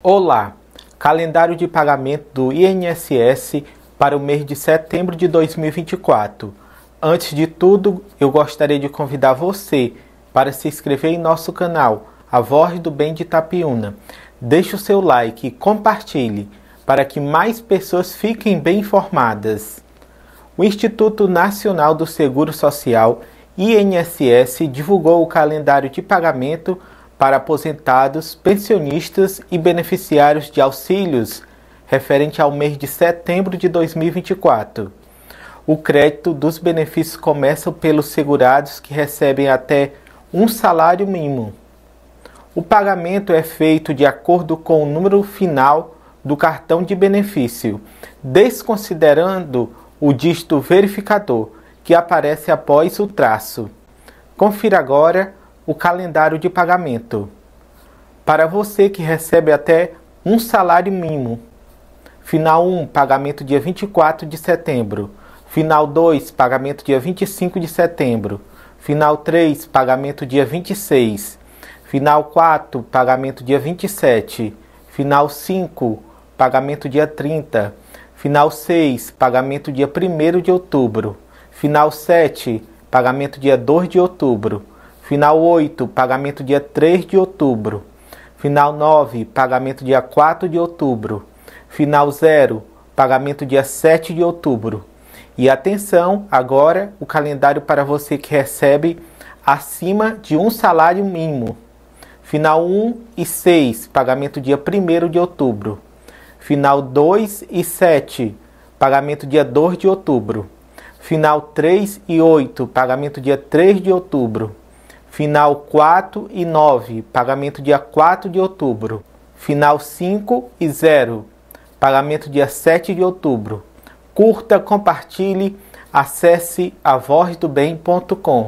Olá! Calendário de pagamento do INSS para o mês de setembro de 2024. Antes de tudo, eu gostaria de convidar você para se inscrever em nosso canal, A Voz do Bem de Itapiúna. Deixe o seu like e compartilhe para que mais pessoas fiquem bem informadas. O Instituto Nacional do Seguro Social, INSS, divulgou o calendário de pagamento para aposentados, pensionistas e beneficiários de auxílios referente ao mês de setembro de 2024. O crédito dos benefícios começa pelos segurados que recebem até um salário mínimo. O pagamento é feito de acordo com o número final do cartão de benefício, desconsiderando o dígito verificador que aparece após o traço. Confira agora o calendário de pagamento. Para você que recebe até um salário mínimo. Final 1, pagamento dia 24 de setembro. Final 2, pagamento dia 25 de setembro. Final 3, pagamento dia 26. Final 4, pagamento dia 27. Final 5, pagamento dia 30. Final 6, pagamento dia 1 de outubro. Final 7, pagamento dia 2 de outubro. Final 8, pagamento dia 3 de outubro. Final 9, pagamento dia 4 de outubro. Final 0, pagamento dia 7 de outubro. E atenção, agora o calendário para você que recebe acima de um salário mínimo. Final 1 e 6, pagamento dia 1 de outubro. Final 2 e 7, pagamento dia 2 de outubro. Final 3 e 8, pagamento dia 3 de outubro. Final 4 e 9, pagamento dia 4 de outubro. Final 5 e 0, pagamento dia 7 de outubro. Curta, compartilhe, acesse avozdobem.com.